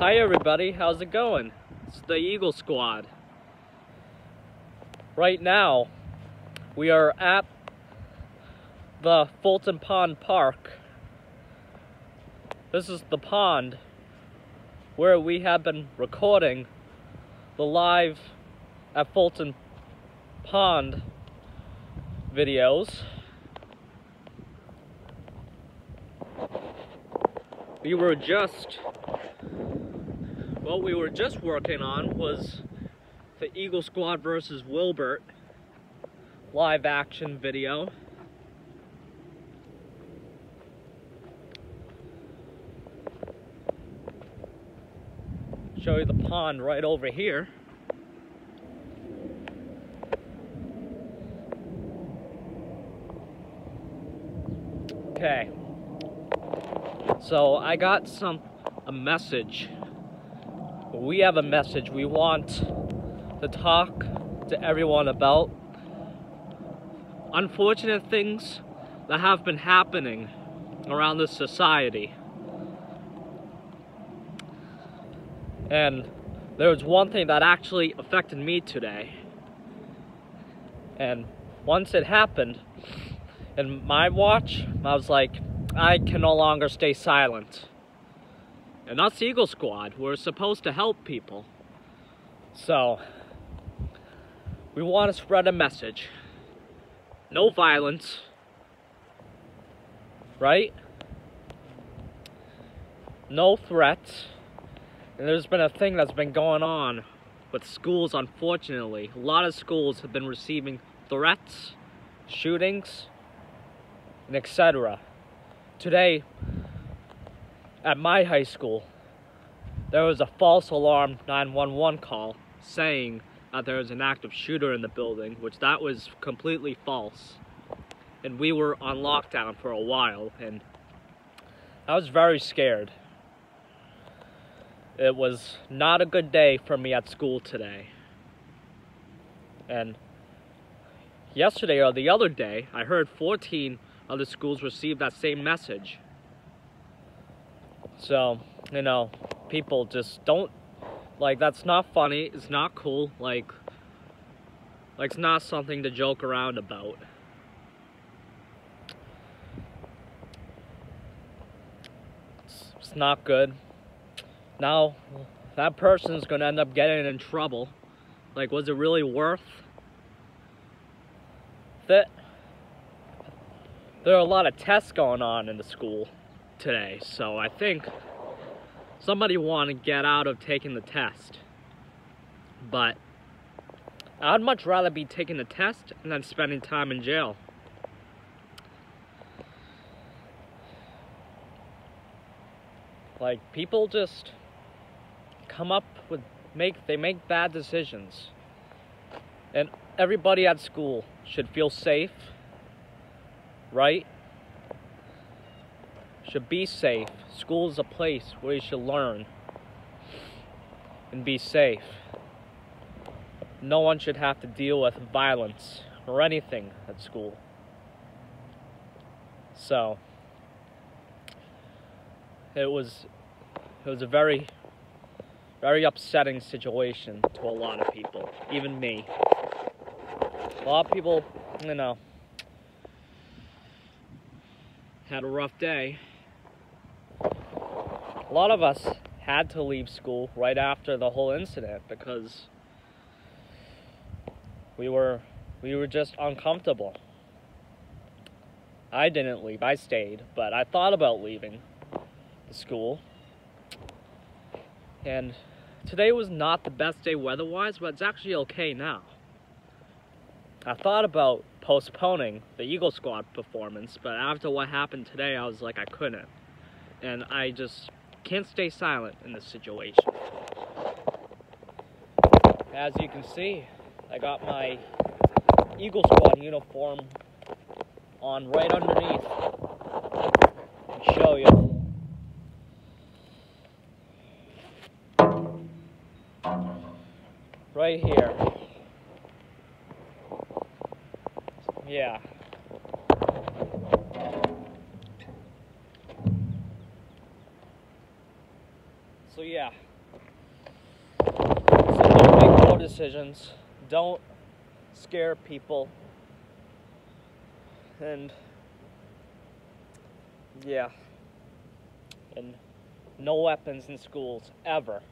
Hi everybody, how's it going? It's the Eagle Squad. Right now, we are at the Fulton Pond Park. This is the pond where we have been recording the live at Fulton Pond videos. We were just what we were just working on was the Eagle Squad versus Wilbert live action video. Show you the pond right over here. Okay. So I got some a message we have a message we want to talk to everyone about unfortunate things that have been happening around this society. And there was one thing that actually affected me today. And once it happened, in my watch, I was like, I can no longer stay silent. And us Eagle Squad, we're supposed to help people. So, we want to spread a message. No violence. Right? No threats. And there's been a thing that's been going on with schools, unfortunately. A lot of schools have been receiving threats, shootings, and etc. Today, at my high school, there was a false alarm 911 call saying that there was an active shooter in the building, which that was completely false. And we were on lockdown for a while, and I was very scared. It was not a good day for me at school today. And yesterday or the other day, I heard 14 other schools received that same message. So, you know, people just don't like that's not funny, it's not cool, like like it's not something to joke around about. It's, it's not good. Now that person's gonna end up getting in trouble. Like was it really worth that? There are a lot of tests going on in the school today. So I think somebody want to get out of taking the test. But I'd much rather be taking the test than spending time in jail. Like people just come up with make they make bad decisions. And everybody at school should feel safe, right? Should be safe. School is a place where you should learn and be safe. No one should have to deal with violence or anything at school. So it was it was a very very upsetting situation to a lot of people, even me. A lot of people, you know, had a rough day a lot of us had to leave school right after the whole incident because we were we were just uncomfortable. I didn't leave, I stayed, but I thought about leaving the school. And today was not the best day weather-wise, but it's actually okay now. I thought about postponing the Eagle Squad performance, but after what happened today, I was like, I couldn't. And I just can't stay silent in this situation. As you can see, I got my Eagle Squad uniform on right underneath. Show you. Right here. Yeah. So yeah, decisions. Don't scare people. And yeah. And no weapons in schools ever.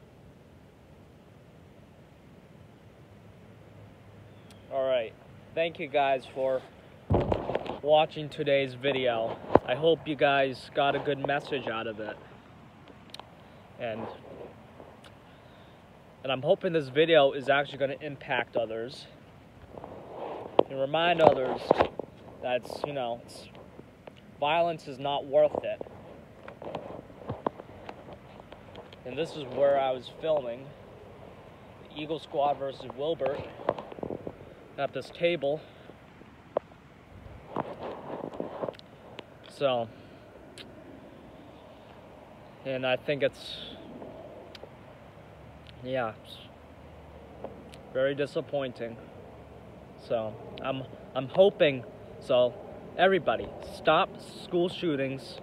Alright. Thank you guys for watching today's video. I hope you guys got a good message out of it. And and I'm hoping this video is actually going to impact others and remind others that you know, violence is not worth it. And this is where I was filming the Eagle Squad versus Wilbert at this table. So, and I think it's, yeah, very disappointing. So I'm I'm hoping so everybody stop school shootings.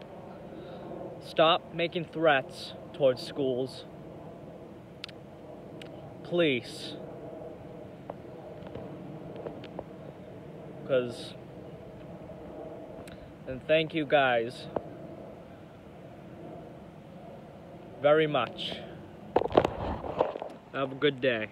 Stop making threats towards schools. Please. Cuz and thank you guys very much. Have a good day.